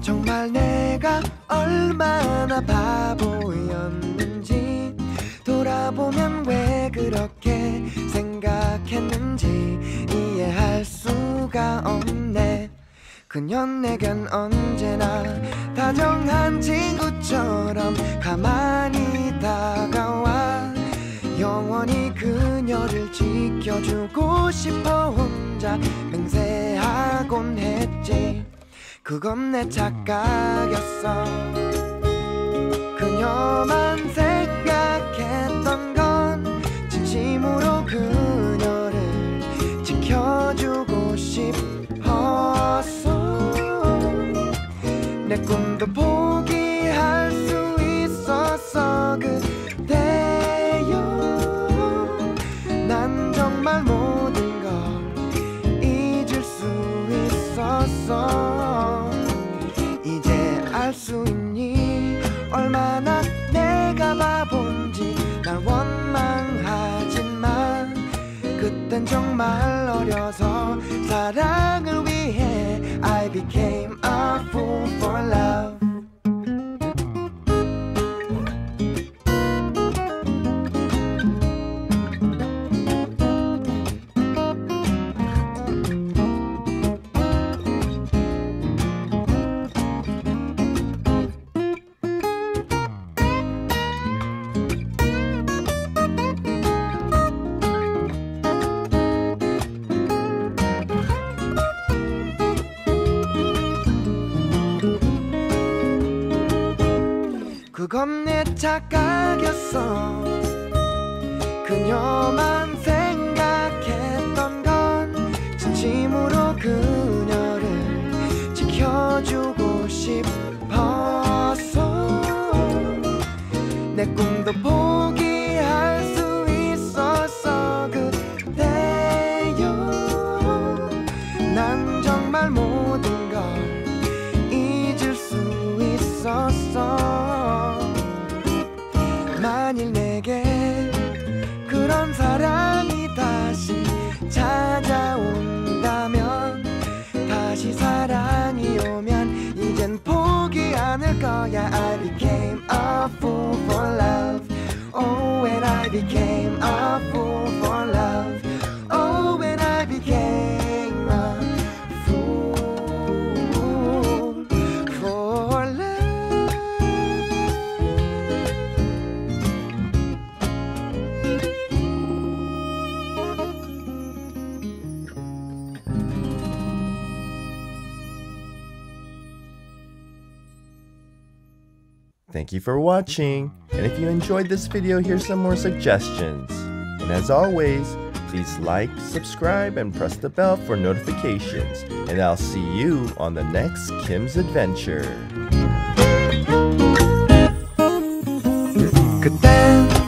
정말 내가 얼마나 바보였는지 돌아보면 왜 그렇게 생각했는지 그년 내겐 언제나 다정한 친구처럼 가만히 다가와. 영원히 그녀를 지켜주고 싶어 혼자 맹세하곤 했지. 그건 내 착각이었어. 그녀만 내 꿈도 포기할 수 있었어 그때요. 난 정말 모든 걸 잊을 수 있었어 이제 알 수 있니? 얼마나 내가 바본지 날 원망하지만 그땐 정말 어려서 사랑을 위해 I became a fool for love 그건 내 착각이었어. 그녀만 생각했던 건 진심으로 그녀를 지켜주고 싶었어 만일 내게 그런 사랑이 다시 찾아온다면 다시 사랑이 오면 이젠 포기 않을 거야 I became a fool for love Oh when I became Thank you for watching. And if you enjoyed this video, here's some more suggestions. And as always, please like, subscribe, and press the bell for notifications. And I'll see you on the next Kim's Adventure. 그땐